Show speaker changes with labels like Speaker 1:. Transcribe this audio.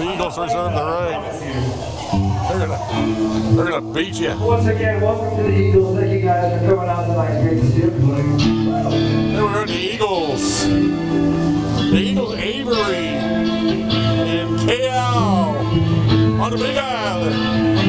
Speaker 1: The Eagles reserve the right. They're gonna, they're gonna beat you.
Speaker 2: Once again, welcome to the Eagles. Thank you guys for coming out tonight. Great to see everybody.
Speaker 1: There were the Eagles. The Eagles, Aerie and Keaau on the Big Island.